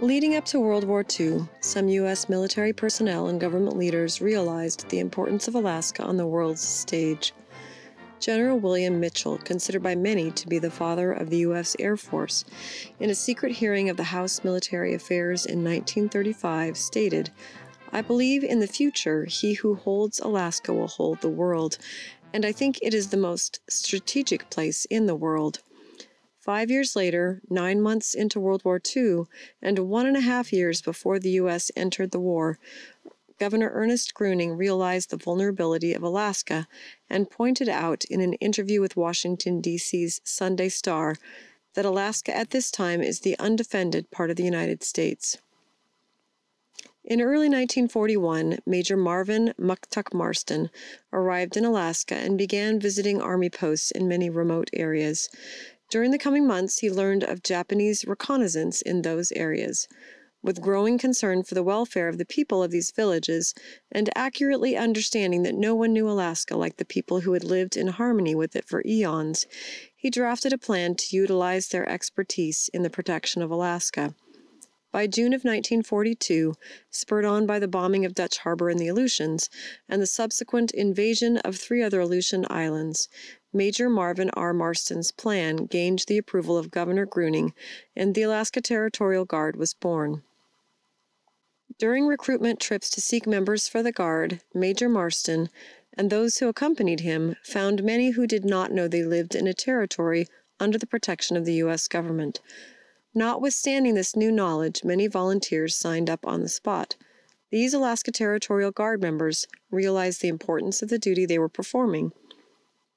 Leading up to World War II, some U.S. military personnel and government leaders realized the importance of Alaska on the world's stage. General William Mitchell, considered by many to be the father of the U.S. Air Force, in a secret hearing of the House Military Affairs in 1935, stated, I believe in the future he who holds Alaska will hold the world, and I think it is the most strategic place in the world. Five years later, nine months into World War II, and one and a half years before the U.S. entered the war, Governor Ernest Gruening realized the vulnerability of Alaska and pointed out in an interview with Washington, D.C.'s Sunday Star that Alaska at this time is the undefended part of the United States. In early 1941, Major Marvin Muktuk Marston arrived in Alaska and began visiting Army posts in many remote areas. During the coming months, he learned of Japanese reconnaissance in those areas. With growing concern for the welfare of the people of these villages, and accurately understanding that no one knew Alaska like the people who had lived in harmony with it for eons, he drafted a plan to utilize their expertise in the protection of Alaska. By June of 1942, spurred on by the bombing of Dutch Harbor and the Aleutians, and the subsequent invasion of three other Aleutian islands, Major Marvin R. Marston's plan gained the approval of Governor Gruening, and the Alaska Territorial Guard was born. During recruitment trips to seek members for the Guard, Major Marston and those who accompanied him found many who did not know they lived in a territory under the protection of the U.S. government. Notwithstanding this new knowledge, many volunteers signed up on the spot. These Alaska Territorial Guard members realized the importance of the duty they were performing,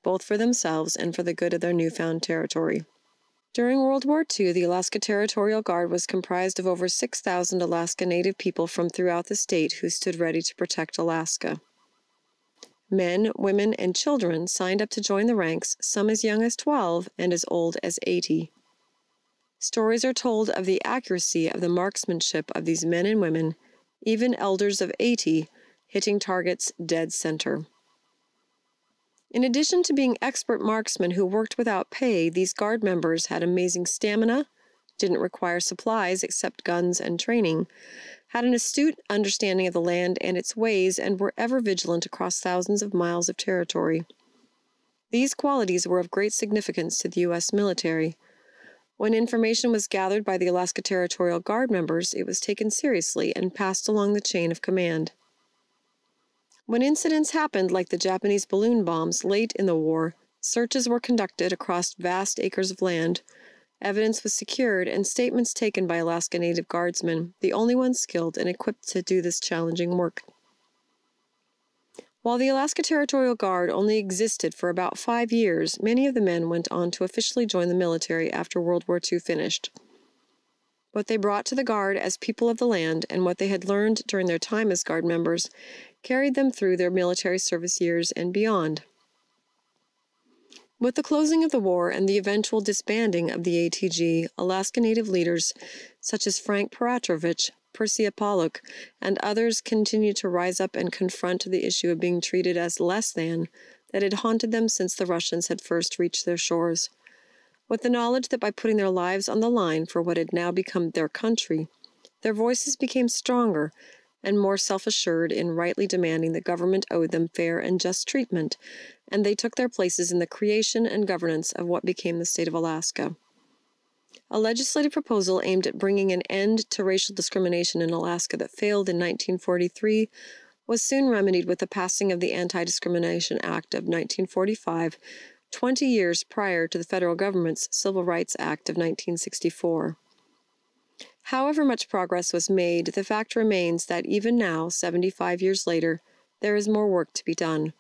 both for themselves and for the good of their newfound territory. During World War II, the Alaska Territorial Guard was comprised of over 6,000 Alaska Native people from throughout the state who stood ready to protect Alaska. Men, women, and children signed up to join the ranks, some as young as 12 and as old as 80. Stories are told of the accuracy of the marksmanship of these men and women, even elders of 80, hitting targets dead center. In addition to being expert marksmen who worked without pay, these guard members had amazing stamina, didn't require supplies except guns and training, had an astute understanding of the land and its ways, and were ever vigilant across thousands of miles of territory. These qualities were of great significance to the U.S. military. When information was gathered by the Alaska Territorial Guard members, it was taken seriously and passed along the chain of command. When incidents happened, like the Japanese balloon bombs late in the war, searches were conducted across vast acres of land. Evidence was secured and statements taken by Alaska Native Guardsmen, the only ones skilled and equipped to do this challenging work. While the Alaska Territorial Guard only existed for about five years, many of the men went on to officially join the military after World War II finished. What they brought to the Guard as people of the land and what they had learned during their time as Guard members carried them through their military service years and beyond. With the closing of the war and the eventual disbanding of the ATG, Alaska Native leaders such as Frank Peratrovich Percy Ipalook, and others continued to rise up and confront the issue of being treated as less than that had haunted them since the Russians had first reached their shores. With the knowledge that by putting their lives on the line for what had now become their country, their voices became stronger and more self assured in rightly demanding the government owed them fair and just treatment, and they took their places in the creation and governance of what became the state of Alaska. A legislative proposal aimed at bringing an end to racial discrimination in Alaska that failed in 1943 was soon remedied with the passing of the Anti Discrimination Act of 1945, 20 years prior to the federal government's Civil Rights Act of 1964. However much progress was made, the fact remains that even now, 75 years later, there is more work to be done.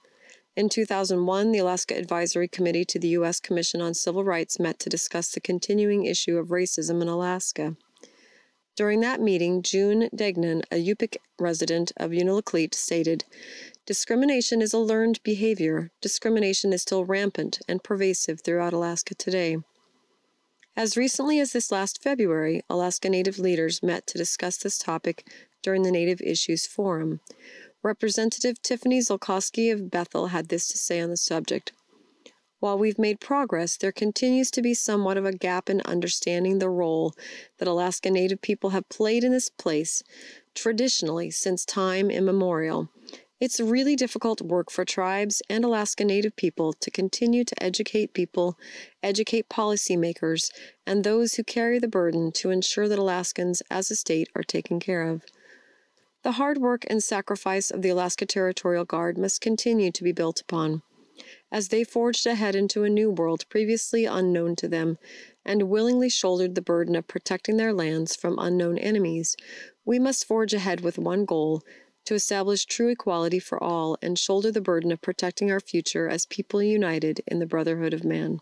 In 2001, the Alaska Advisory Committee to the U.S. Commission on Civil Rights met to discuss the continuing issue of racism in Alaska. During that meeting, June Degnan, a Yupik resident of Unalakleet, stated, Discrimination is a learned behavior. Discrimination is still rampant and pervasive throughout Alaska today. As recently as this last February, Alaska Native leaders met to discuss this topic during the Native Issues Forum. Representative Tiffany Zulkosky of Bethel had this to say on the subject. While we've made progress, there continues to be somewhat of a gap in understanding the role that Alaska Native people have played in this place traditionally since time immemorial. It's really difficult work for tribes and Alaska Native people to continue to educate people, educate policymakers, and those who carry the burden to ensure that Alaskans as a state are taken care of. The hard work and sacrifice of the Alaska Territorial Guard must continue to be built upon as they forged ahead into a new world previously unknown to them, and willingly shouldered the burden of protecting their lands from unknown enemies, we must forge ahead with one goal to establish true equality for all and shoulder the burden of protecting our future as people united in the brotherhood of man.